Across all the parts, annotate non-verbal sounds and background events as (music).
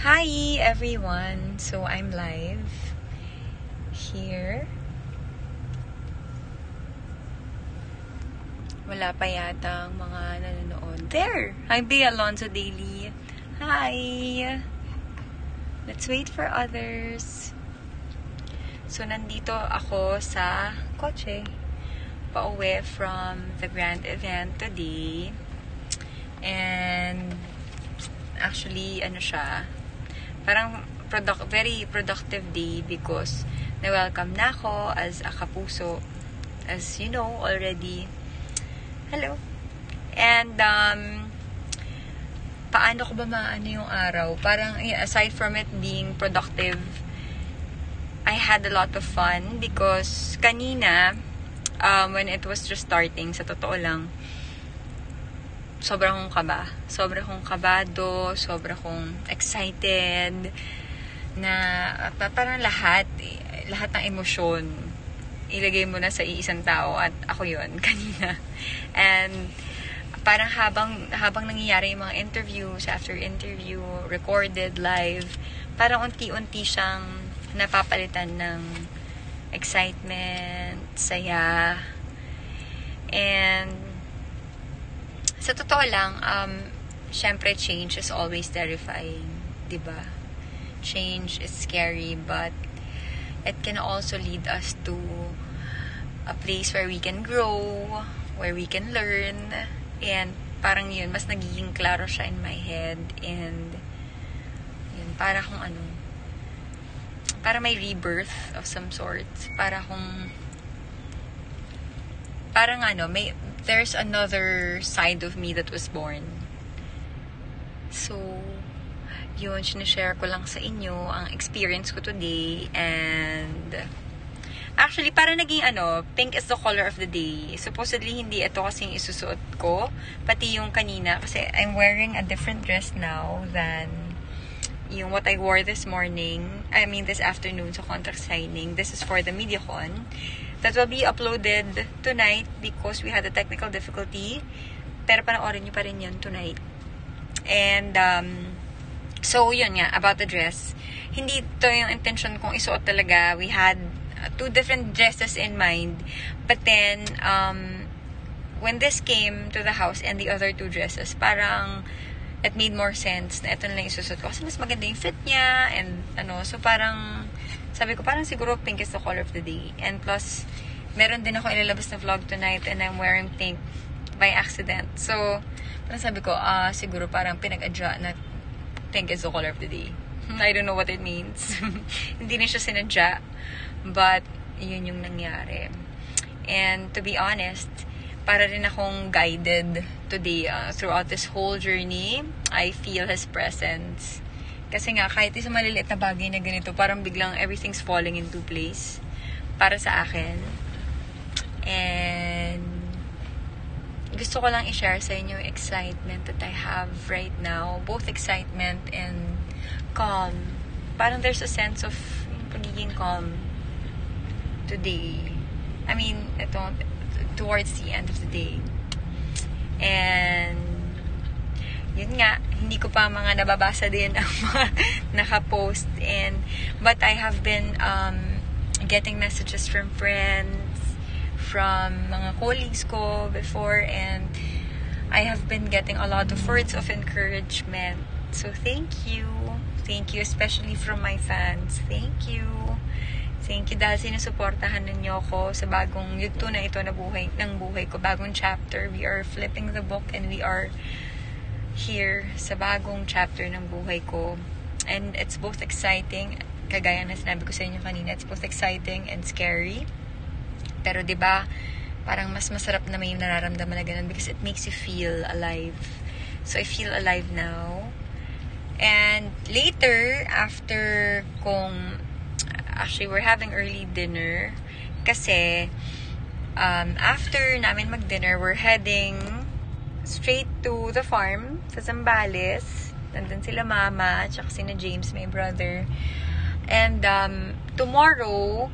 Hi everyone! So I'm live here. Wala pa yata ang mga nanonood. There! Hi, B. Alonzo Daily. Hi! Let's wait for others. So, nandito ako sa kotse. Pauwi from the grand event today. And actually, ano siya, parang product, very productive day because na-welcome na ako as a kapuso. As you know already. Hello. And, um, paano ko ba maano yung araw? Parang, aside from it being productive, I had a lot of fun because kanina, um, when it was just starting, sa totoo lang, sobrang kong kaba. Sobrang kong kabado, sobrang kong excited, na parang lahat, lahat ng emosyon, ilagay mo na sa iisang tao at ako yon (laughs) kanina. And parang habang habang nangyayari yung mga interviews after interview, recorded, live, parang unti-unti siyang napapalitan ng excitement, saya, and sa totoo lang, um, syempre change is always terrifying, di ba? Change is scary, but it can also lead us to a place where we can grow, where we can learn, and parang yun, mas nagiging klaro siya in my head, and yun, para kung ano, para may rebirth of some sort, para kung parang ano, may, there's another side of me that was born. So, yun, sinishare ko lang sa inyo ang experience ko today and actually, para naging ano, pink is the color of the day. Supposedly, hindi ito kasing isusuot ko, pati yung kanina, kasi I'm wearing a different dress now than yung what I wore this morning, I mean this afternoon sa contract signing. This is for the MediaCon that will be uploaded tonight because we had a technical difficulty. Pero panoorin nyo pa rin yun tonight. And, um, so, yun nga, about the dress. Hindi to yung intention kong isuot talaga. We had two different dresses in mind. But then, um, when this came to the house and the other two dresses, parang it made more sense na ito na lang isusot ko. Kasi mas maganda yung fit niya and ano, so parang sabi ko, parang siguro pink is the color of the day. And plus, meron din ako ilalabas na vlog tonight and I'm wearing pink by accident. So, parang sabi ko, ah, uh, siguro parang pinag-adya na pink is the color of the day. (laughs) I don't know what it means. (laughs) Hindi na siya sinadya. But, yun yung nangyari. And to be honest, para rin akong guided today uh, throughout this whole journey. I feel His presence kasi nga, kahit isang maliliit na bagay na ganito, parang biglang everything's falling into place para sa akin. And gusto ko lang i-share sa inyo yung excitement that I have right now. Both excitement and calm. Parang there's a sense of pagiging calm today. I mean, ito, towards the end of the day. And yun nga, hindi ko pa mga nababasa din ang (laughs) mga nakapost. And, but I have been um, getting messages from friends, from mga colleagues ko before, and I have been getting a lot of words of encouragement. So, thank you. Thank you, especially from my fans. Thank you. Thank you dahil sinusuportahan ninyo ako sa bagong yugto na ito na buhay, ng buhay ko, bagong chapter. We are flipping the book and we are here sa bagong chapter ng buhay ko. And it's both exciting, kagaya na sinabi ko sa inyo kanina, it's both exciting and scary. Pero 'di ba, parang mas masarap na may nararamdaman na ganun because it makes you feel alive. So I feel alive now. And later, after kung actually we're having early dinner kasi um, after namin mag-dinner, we're heading straight to the farm sa Zambales. Nandun sila mama, at saka sina James, my brother. And um, tomorrow,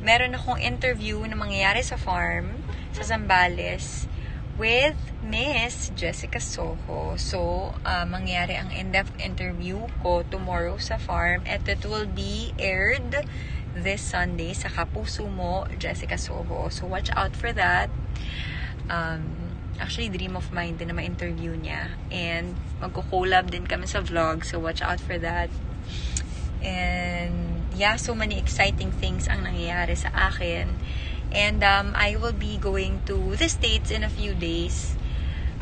meron akong interview na mangyayari sa farm sa Zambales with Miss Jessica Soho. So, uh, mangyari ang in-depth interview ko tomorrow sa farm at it will be aired this Sunday sa Kapuso Mo, Jessica Soho. So, watch out for that. Um, actually, dream of mine din na ma-interview niya. And magko-collab din kami sa vlog. So, watch out for that. And, yeah, so many exciting things ang nangyayari sa akin. And um, I will be going to the States in a few days.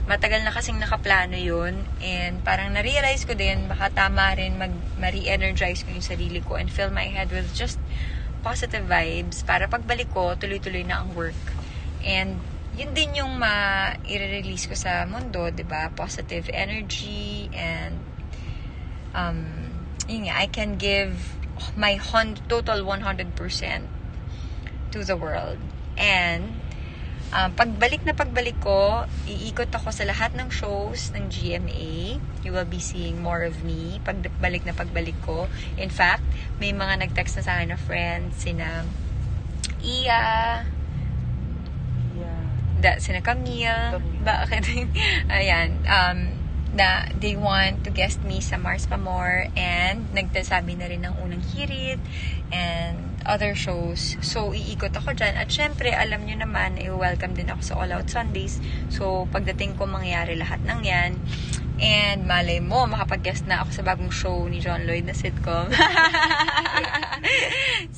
Matagal na kasing nakaplano yun. And parang na-realize ko din, baka tama rin mag, ma-re-energize ko yung sarili ko and fill my head with just positive vibes para pagbalik ko, tuloy-tuloy na ang work. And yun din yung ma-release ko sa mundo, ba? Positive energy and um yun nga, I can give my total 100% to the world. And um, pagbalik na pagbalik ko, iikot ako sa lahat ng shows ng GMA. You will be seeing more of me pagbalik na pagbalik ko. In fact, may mga nag-text na sa akin na friends, sina Iya, da, sina Camille, bakit? (laughs) Ayan, um, na they want to guest me sa Mars Pamor and nagtasabi na rin ng unang hirit and other shows. So, iikot ako dyan. At syempre, alam nyo naman, i-welcome din ako sa All Out Sundays. So, pagdating ko mangyari lahat ng yan. And malay mo, makapag-guest na ako sa bagong show ni John Lloyd na sitcom. (laughs)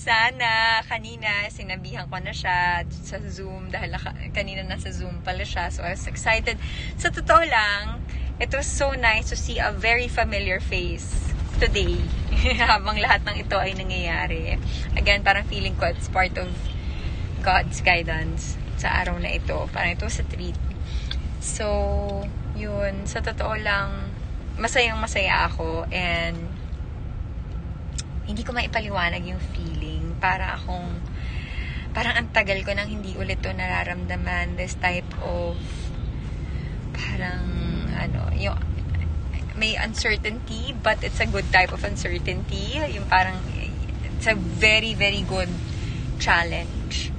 Sana, kanina, sinabihan ko na siya sa Zoom dahil kanina nasa Zoom pala siya. So, I was excited. Sa totoo lang, it was so nice to see a very familiar face today (laughs) habang lahat ng ito ay nangyayari. Again, parang feeling ko it's part of God's guidance sa araw na ito. Parang ito sa treat. So, yun, sa totoo lang, masayang masaya ako and hindi ko maipaliwanag yung feeling. Para akong, parang ang tagal ko nang hindi ulit to nararamdaman this type of parang ano, yung may uncertainty, but it's a good type of uncertainty. Yung parang, it's a very, very good challenge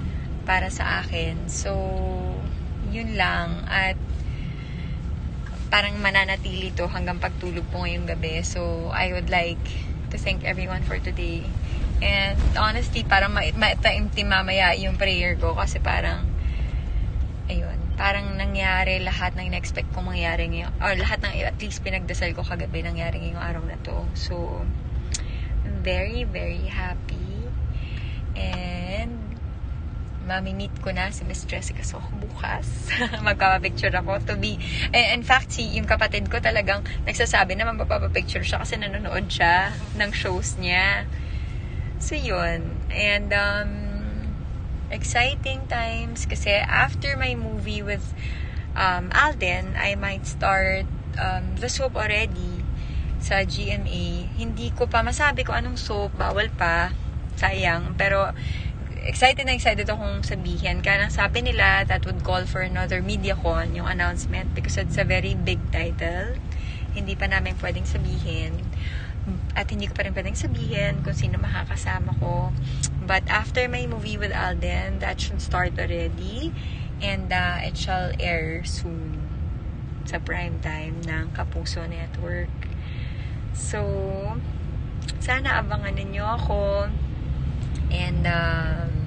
para sa akin. So, yun lang. At, parang mananatili to hanggang pagtulog po ngayong gabi. So, I would like to thank everyone for today. And, honestly, parang ma-taimtim mamaya yung prayer ko kasi parang, ayun, parang nangyari lahat ng in-expect kong mangyari ngayon, or lahat ng at least pinagdasal ko kagabi nangyari ngayong araw na to. So, I'm very, very happy. And, mami-meet ko na si Miss Jessica so bukas. (laughs) Magpapapicture ako to be, and in fact, si yung kapatid ko talagang nagsasabi na magpapapicture siya kasi nanonood siya ng shows niya. So, yun. And, um, exciting times kasi after my movie with um, Alden, I might start um, the soap already sa GMA. Hindi ko pa masabi kung anong soap, bawal pa, sayang. Pero excited na excited akong sabihin. Kaya nang sabi nila that would call for another MediaCon, yung announcement, because it's a very big title. Hindi pa namin pwedeng sabihin. At hindi ko pa rin pwedeng sabihin kung sino makakasama ko. But after my movie with Alden, that should start already. And uh, it shall air soon sa prime time ng Kapuso Network. So, sana abangan ninyo ako. And, um,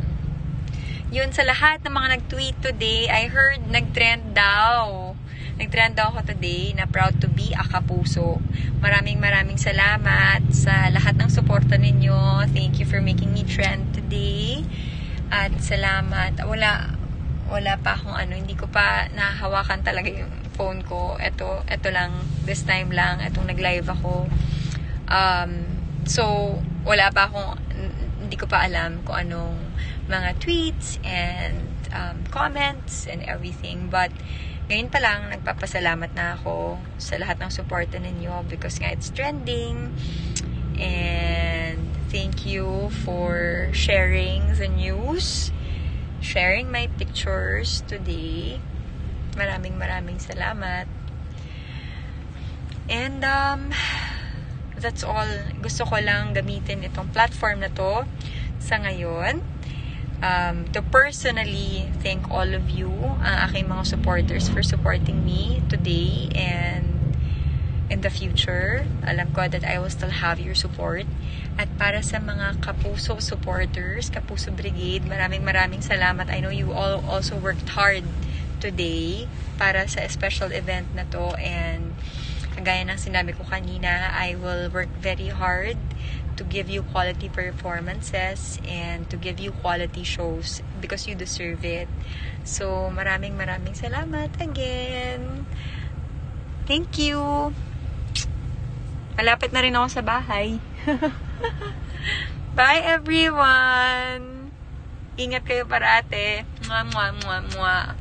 yun sa lahat ng mga nag-tweet today, I heard nag-trend daw Nag-trend ako today na proud to be a kapuso. Maraming maraming salamat sa lahat ng suporta ninyo. Thank you for making me trend today. At salamat. Wala, wala pa akong ano, hindi ko pa nahawakan talaga yung phone ko. Ito, ito lang, this time lang, itong nag-live ako. Um, so, wala pa akong, hindi ko pa alam kung anong mga tweets and um, comments and everything. But, ngayon pa lang, nagpapasalamat na ako sa lahat ng suporta ninyo because nga it's trending. And thank you for sharing the news, sharing my pictures today. Maraming maraming salamat. And um, that's all. Gusto ko lang gamitin itong platform na to sa ngayon um, to personally thank all of you, ang aking mga supporters for supporting me today and in the future. Alam ko that I will still have your support. At para sa mga Kapuso supporters, Kapuso Brigade, maraming maraming salamat. I know you all also worked hard today para sa special event na to and kagaya ng sinabi ko kanina, I will work very hard to give you quality performances and to give you quality shows because you deserve it. So, maraming maraming salamat again. Thank you. Malapit na rin ako sa bahay. (laughs) Bye everyone! Ingat kayo parate. Mwah, mwah, mwah, mwah.